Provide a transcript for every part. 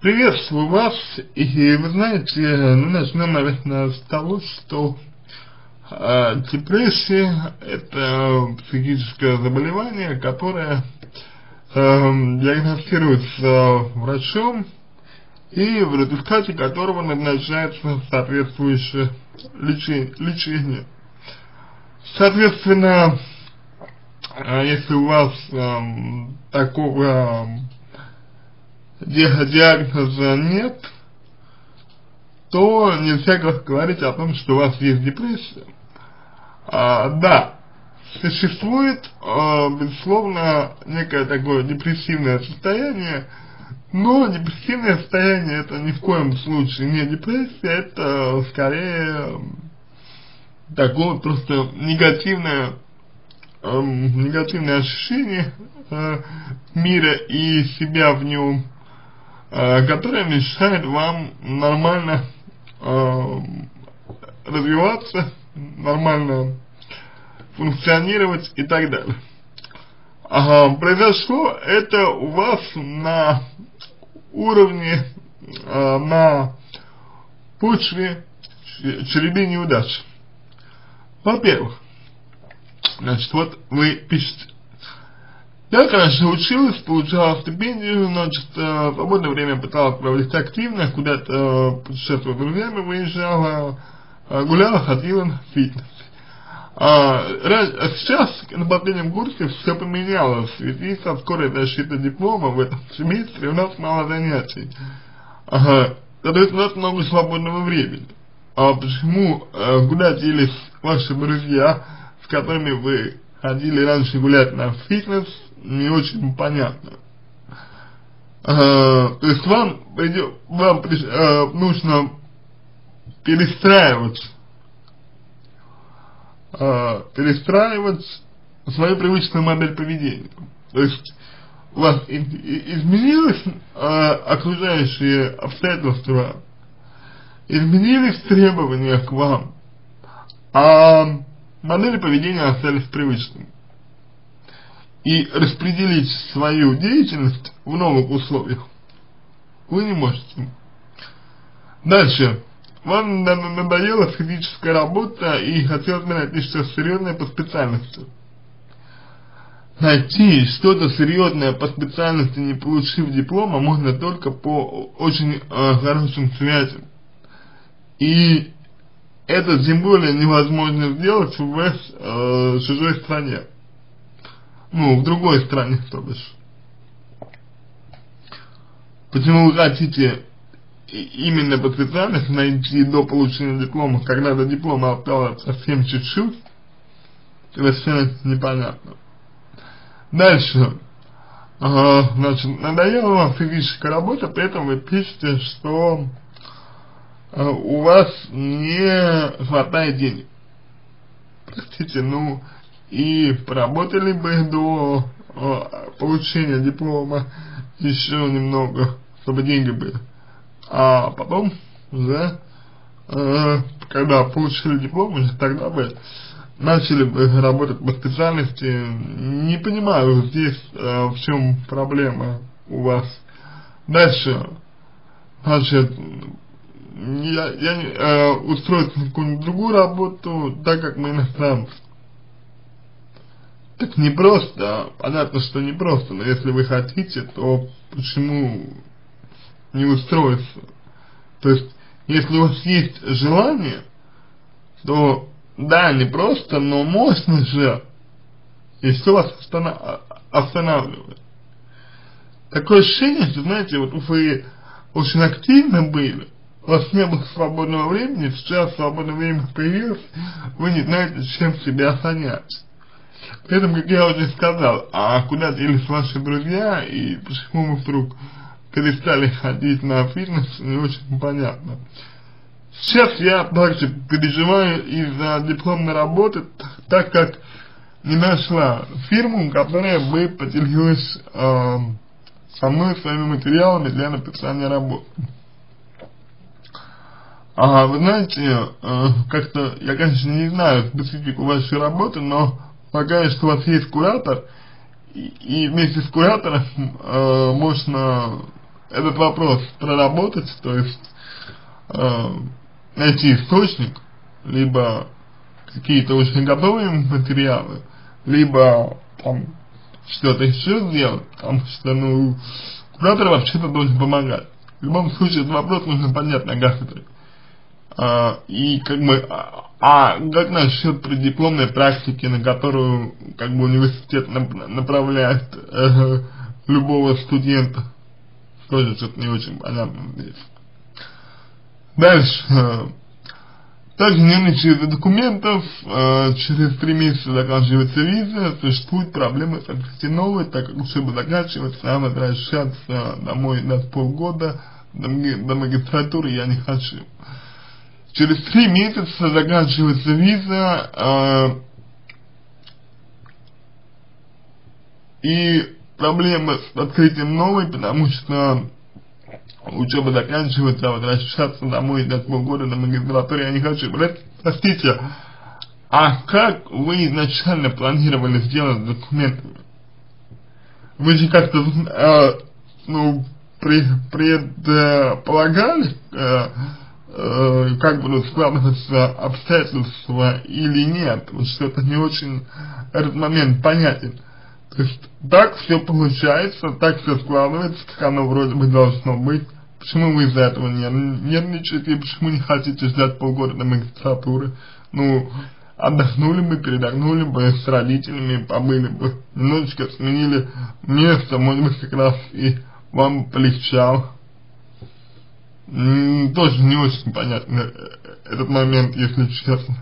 Приветствую вас, и вы знаете, начнем, наверное, с того, что э, депрессия – это психическое заболевание, которое э, диагностируется врачом, и в результате которого назначается соответствующее лечение. Соответственно, э, если у вас э, такого диагноза нет, то нельзя говорить о том, что у вас есть депрессия. А, да, существует, а, безусловно, некое такое депрессивное состояние, но депрессивное состояние это ни в коем случае не депрессия, это скорее такое просто негативное, э, негативное ощущение э, мира и себя в нем которая мешает вам нормально э, развиваться, нормально функционировать и так далее. Ага, произошло это у вас на уровне, э, на почве череды неудач. Во-первых, значит, вот вы пишете, я, конечно, училась, получала стипендию, значит, э, свободное время пыталась проводить активно, куда-то э, путешествовала с друзьями, выезжала, э, гуляла, ходила на фитнес. А, а сейчас, на последнем курсе, все поменялось. В связи со скорой защитой диплома в этом семестре у нас мало занятий. Ага, соответственно, у нас много свободного времени. А почему, э, куда делись ваши друзья, с которыми вы ходили раньше гулять на фитнес, не очень понятно. А, то есть вам, вам а, нужно перестраивать, а, перестраивать свою привычную модель поведения. То есть у вас изменилось а, окружающие обстоятельства, изменились требования к вам, а модели поведения остались привычными и распределить свою деятельность в новых условиях вы не можете. Дальше. Вам надоела физическая работа и хотелось бы найти что-то серьезное по специальности. Найти что-то серьезное по специальности, не получив диплома, можно только по очень э, хорошим связям. И это тем более невозможно сделать в э, чужой стране ну, в другой стране, то бишь. Почему вы хотите именно по специальности найти до получения диплома, когда до диплома осталось совсем чуть-чуть, совершенно непонятно. Дальше. Ага, значит, надоела вам физическая работа, при этом вы пишете, что э, у вас не хватает денег. Простите, ну, и поработали бы до э, получения диплома еще немного, чтобы деньги были. А потом уже, э, когда получили диплом, уже тогда бы начали бы работать по специальности. Не понимаю здесь э, в чем проблема у вас. Дальше, значит, я, я э, устроиться на какую-нибудь другую работу, так как мы иностранцы. Так не просто, понятно, что не просто, но если вы хотите, то почему не устроиться? То есть, если у вас есть желание, то да, не просто, но можно же, и что вас останавливает? Такое ощущение, что, знаете, вот вы очень активно были, у вас не было свободного времени, сейчас свободное время появилось, вы не знаете, чем себя занять. При этом, как я уже сказал, а куда делись ваши друзья и почему вы вдруг перестали ходить на фитнес, не очень понятно. Сейчас я также переживаю из-за дипломной работы, так как не нашла фирму, которая бы поделилась э, со мной своими материалами для написания работы. А вы знаете, э, как-то, я конечно не знаю специфику вашей работы, но полагаю, что у вас есть куратор, и, вместе с куратором э, можно этот вопрос проработать, то есть э, найти источник, либо какие-то очень готовые материалы, либо там что-то еще сделать, потому что, ну, куратор вообще-то должен помогать. В любом случае, этот вопрос нужно поднять на кафедре. А, и как бы, а, а как насчет преддипломной практики, на которую как бы университет направляет э, любого студента? Тоже что-то не очень понятно здесь. Дальше. Также не наличие документов, э, через три месяца заканчивается виза, существует проблема с открытием новой, так как учеба заканчивается, надо возвращаться домой на полгода, до, до магистратуры я не хочу. Через три месяца заканчивается виза, э, и проблема с открытием новой, потому что учеба заканчивается, а возвращаться домой до полгода на магистратуре я не хочу. Простите, а как вы изначально планировали сделать документы? Вы же как-то, э, ну, предполагали, э, как будут складываться обстоятельства или нет, потому что это не очень этот момент понятен. То есть так все получается, так все складывается, как оно вроде бы должно быть. Почему вы из-за этого нервничаете, почему не хотите ждать полгода до магистратуры? Ну, отдохнули бы, передохнули бы с родителями, побыли бы, немножечко сменили место, может быть, как раз и вам полегчало. Тоже не очень понятно э, этот момент, если честно.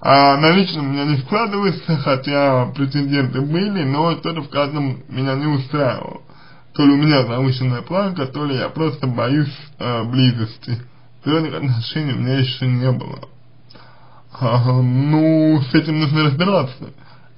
А на личном у меня не складывается, хотя претенденты были, но что-то в каждом меня не устраивало. То ли у меня завышенная планка, то ли я просто боюсь э, близости. Твердых отношений у меня еще не было. А, ну, с этим нужно разбираться.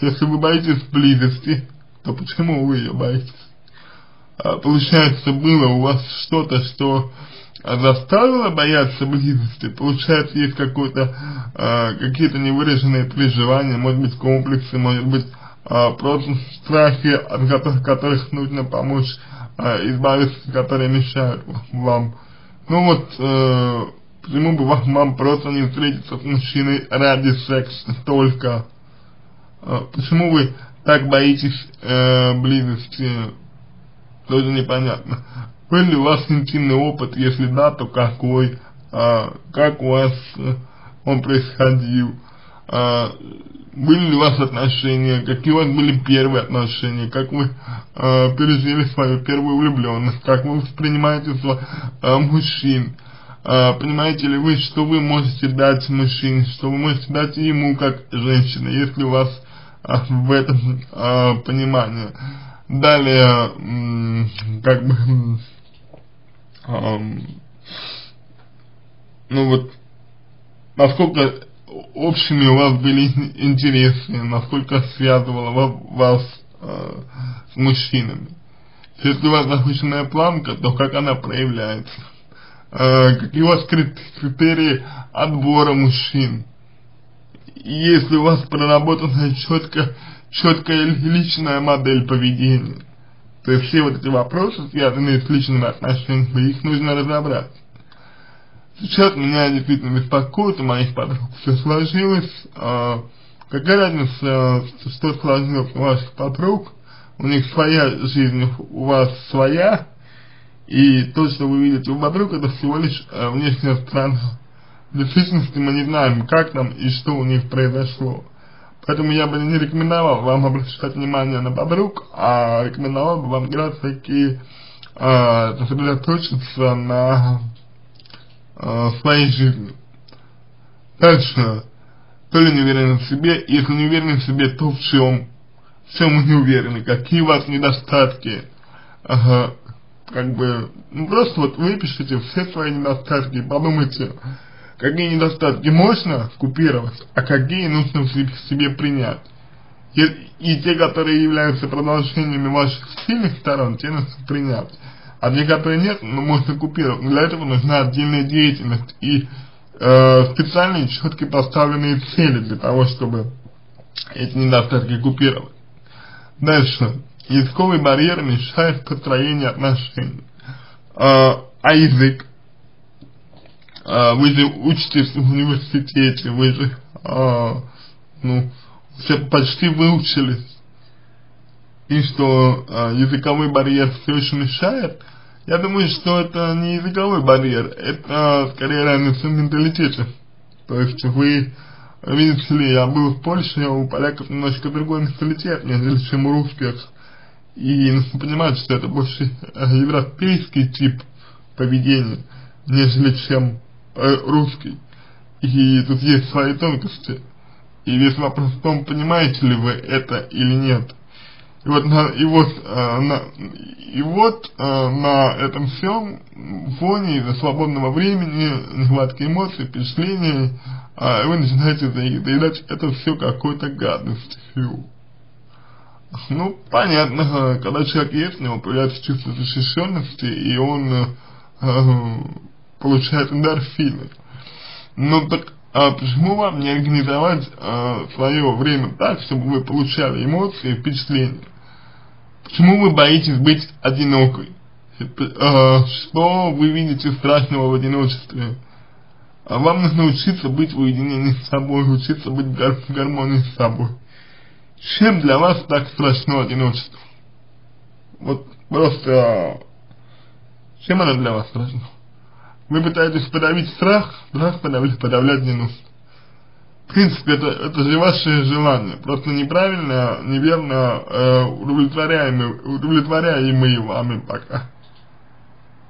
Если вы боитесь близости, то почему вы ее боитесь? А, получается, было у вас что-то, что заставила бояться близости, получается есть какой-то, э, какие-то невыраженные переживания, может быть комплексы, может быть э, просто страхи, от которых, которых нужно помочь э, избавиться, которые мешают вам. Ну вот, э, почему бы вам, вам просто не встретиться с мужчиной ради секса только? Э, почему вы так боитесь э, близости? Тоже непонятно. Был ли у вас интимный опыт, если да, то какой, а, как у вас э, он происходил, а, были ли у вас отношения, какие у вас были первые отношения, как вы а, пережили свою первую влюбленность, как вы воспринимаете а, мужчин, а, понимаете ли вы, что вы можете дать мужчине, что вы можете дать ему как женщина, если у вас а, в этом а, понимание. Далее, как бы ну вот, насколько общими у вас были интересы, насколько связывало вас э, с мужчинами. Если у вас запущенная планка, то как она проявляется? Э, какие у вас критерии отбора мужчин? Если у вас проработана четко, четкая личная модель поведения, то есть все вот эти вопросы, связанные с личными отношениями, их нужно разобрать. Сейчас меня действительно беспокоит, у моих подруг все сложилось. А, какая разница, что сложилось у ваших подруг? У них своя жизнь, у вас своя. И то, что вы видите у подруг, это всего лишь а, внешняя сторона. В действительности мы не знаем, как там и что у них произошло. Поэтому я бы не рекомендовал вам обращать внимание на подруг, а рекомендовал бы вам как раз таки э, сосредоточиться на э, своей жизни. Дальше. То ли не уверены в себе, если не уверены в себе, то в чем? В чем вы не уверены? Какие у вас недостатки? Ага, как бы, ну просто вот выпишите все свои недостатки подумайте, какие недостатки можно купировать, а какие нужно в себе принять. И, и те, которые являются продолжениями ваших сильных сторон, те нужно принять. А те, которые нет, ну, можно купировать. Для этого нужна отдельная деятельность и э, специальные четко поставленные цели для того, чтобы эти недостатки купировать. Дальше. Языковый барьер мешает построению отношений. а, а язык? А, вы же учитесь в университете, вы же, а, ну, все почти выучились. И что а, языковой барьер все еще мешает, я думаю, что это не языковой барьер, это скорее разница в менталитете. То есть вы, видите ли, я был в Польше, у поляков немножко другой менталитет, нежели чем у русских. И нужно понимать, что это больше европейский тип поведения, нежели чем русский. И тут есть свои тонкости. И весь вопрос в том, понимаете ли вы это или нет. И вот, на, и вот, э, на, и вот э, на этом всем фоне из-за свободного времени, нехватки эмоций, впечатлений, э, вы начинаете заедать это все какой-то гадостью. Ну, понятно, когда человек есть, у него появляется чувство защищенности, и он э, получает эндорфины. Ну так а почему вам не организовать э, свое время так, чтобы вы получали эмоции и впечатления? Почему вы боитесь быть одинокой? Э, что вы видите страшного в одиночестве? А вам нужно учиться быть в уединении с собой, учиться быть в гармонии с собой. Чем для вас так страшно одиночество? Вот просто, чем оно для вас страшно? Вы пытаетесь подавить страх, страх подавлять, подавлять не нужно. В принципе, это, это же ваше желание, просто неправильно, неверно э, удовлетворяемые, удовлетворяемые вами пока.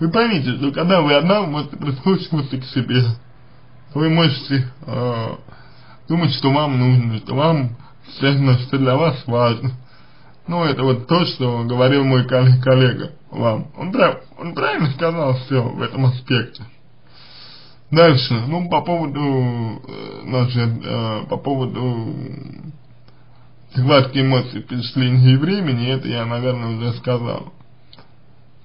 Вы поймите, что когда вы одна, вы можете прислушиваться к себе. Вы можете э, думать, что вам нужно, что вам связано, что для вас важно. Ну, это вот то, что говорил мой коллега вам. Он, прав, он правильно сказал все в этом аспекте. Дальше, ну, по поводу, э, значит, э, по поводу схватки эмоций, впечатлений и времени, это я, наверное, уже сказал.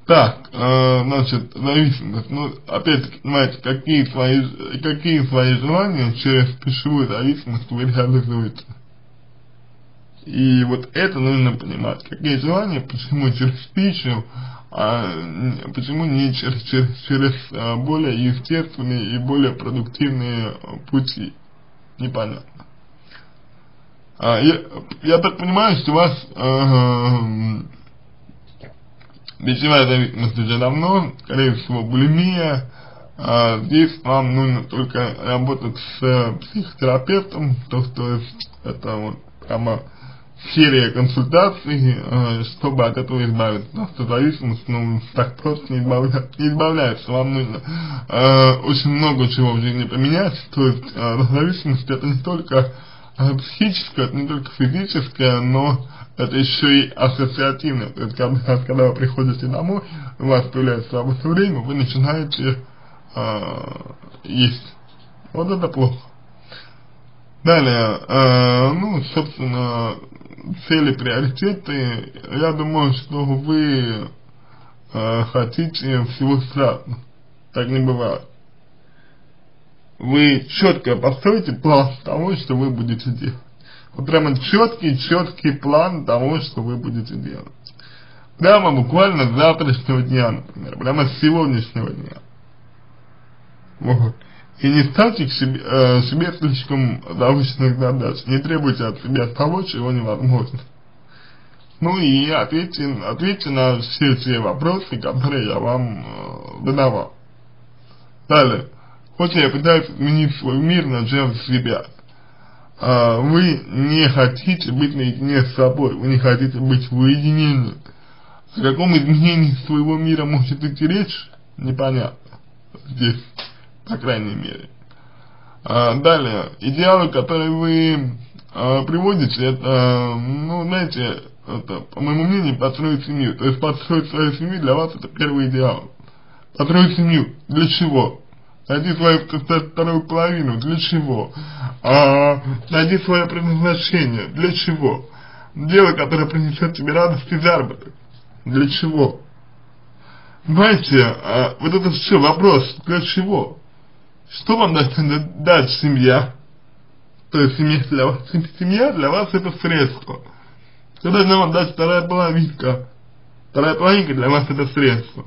Так, э, значит, зависимость. Ну, опять-таки, понимаете, какие свои, какие свои желания через пищевую зависимость вы реализуете. И вот это нужно понимать, какие желания, почему через пищу, а почему не через, через, через а, более естественные и более продуктивные пути. Непонятно. А, я, я так понимаю, что у вас э, пищевая зависимость уже давно, скорее всего, булимия. А, здесь вам нужно только работать с психотерапевтом, то, что это вот прямо серия консультаций, э, чтобы от этого избавиться. Просто зависимость, ну, так просто не, избавля, не избавляется. Вам нужно э, очень много чего в жизни поменять. То есть э, зависимость это не только э, психическая, это не только физическая, но это еще и ассоциативное. То есть раз, когда вы приходите домой, у вас появляется свободное время, вы начинаете э, есть. Вот это плохо. Далее, э, ну, собственно, цели, приоритеты, я думаю, что вы э, хотите всего сразу. Так не бывает. Вы четко построите план того, что вы будете делать. Вот прямо четкий, четкий план того, что вы будете делать. Прямо буквально с завтрашнего дня, например, прямо с сегодняшнего дня. Вот. И не ставьте к себе, э, себе слишком завышенных задач, не требуйте от себя того, чего невозможно. Ну и ответьте, ответьте на все те вопросы, которые я вам э, задавал. Далее. Хоть я пытаюсь изменить свой мир, начав с себя. А, вы не хотите быть наедине с собой, вы не хотите быть в уединении. О каком изменении своего мира может идти речь, непонятно здесь по крайней мере. А, далее, идеалы, которые вы а, приводите, это, ну, знаете, это, по моему мнению, построить семью. То есть построить свою семью для вас это первый идеал. Построить семью. Для чего? Найди свою вторую половину. Для чего? А, найди свое предназначение. Для чего? Дело, которое принесет тебе радость и заработок. Для чего? Понимаете, а, вот это все вопрос. Для чего? Что вам дать семья? То есть семья для вас, семья для вас это средство. Что должна вам дать вторая половинка? Вторая половинка для вас это средство.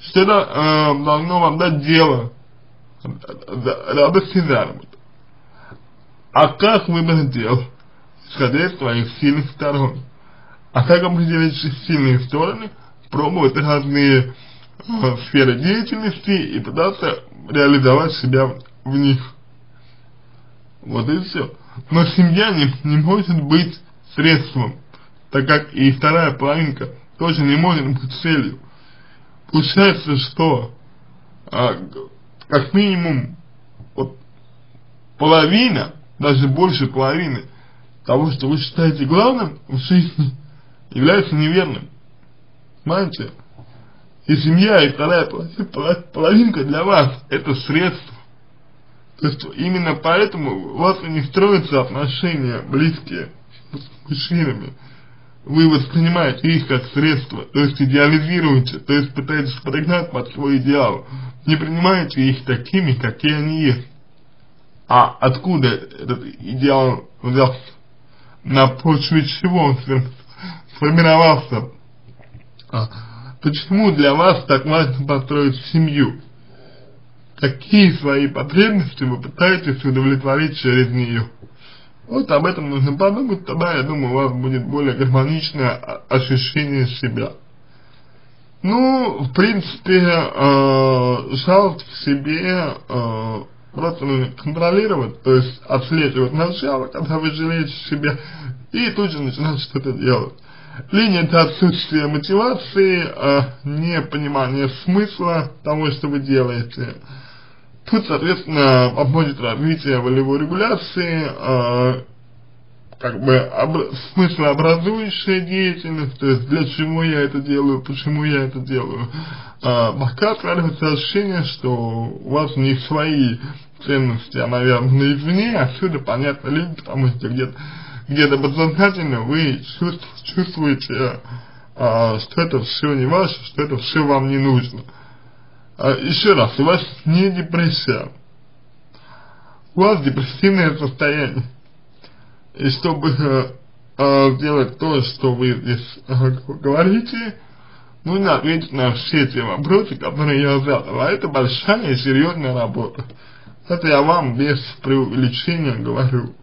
что э, должно вам дать дело, радость и заработок. А как выбрать дело? Исходя из своих сильных сторон. А как определить сильные стороны? Пробовать разные сферы деятельности и пытаться реализовать себя в них. Вот и все. Но семья не, не может быть средством, так как и вторая половинка тоже не может быть целью. Получается, что а, как минимум вот, половина, даже больше половины того, что вы считаете главным в жизни, является неверным. Понимаете? И семья, и вторая половинка для вас это средство. То есть именно поэтому у вас не строятся отношения близкие с мужчинами. Вы воспринимаете их как средство, то есть идеализируете, то есть пытаетесь подогнать под свой идеал. Не принимаете их такими, какие они есть. А откуда этот идеал взялся? На почве чего он сформировался? Почему для вас так важно построить семью? какие свои потребности вы пытаетесь удовлетворить через нее. Вот об этом нужно подумать, тогда, я думаю, у вас будет более гармоничное ощущение себя. Ну, в принципе, э, жалость в себе э, просто нужно контролировать, то есть отслеживать начало, когда вы жалеете себя, и тут же начинать что-то делать. Линия это отсутствие мотивации, э, непонимание смысла того, что вы делаете. Тут, соответственно, поможет развитие волевой регуляции, э, как бы обра смыслообразующая деятельность, то есть для чего я это делаю, почему я это делаю. Э, пока складывается ощущение, что у вас не свои ценности, а, наверное, извне, отсюда понятно люди, потому что где-то где-то подсознательно вы чувств, чувствуете, э, что это все не ваше, что это все вам не нужно. А, еще раз, у вас не депрессия, у вас депрессивное состояние. И чтобы э, э, сделать то, что вы здесь э, говорите, нужно ответить на все эти вопросы, которые я задал. А это большая и серьезная работа. Это я вам без преувеличения говорю.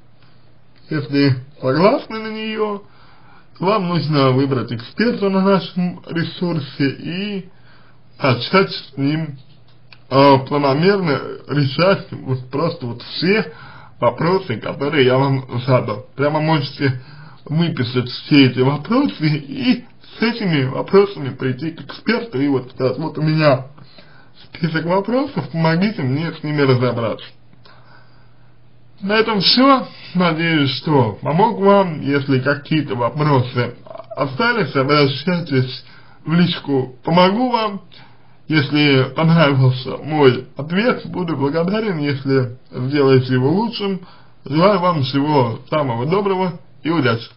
Если согласны на нее, вам нужно выбрать эксперта на нашем ресурсе и начать с ним э, планомерно решать вот просто вот все вопросы, которые я вам задал. Прямо можете выписать все эти вопросы и с этими вопросами прийти к эксперту и вот сказать, вот у меня список вопросов, помогите мне с ними разобраться. На этом все. Надеюсь, что помог вам. Если какие-то вопросы остались, обращайтесь в личку «Помогу вам». Если понравился мой ответ, буду благодарен, если сделаете его лучшим. Желаю вам всего самого доброго и удачи.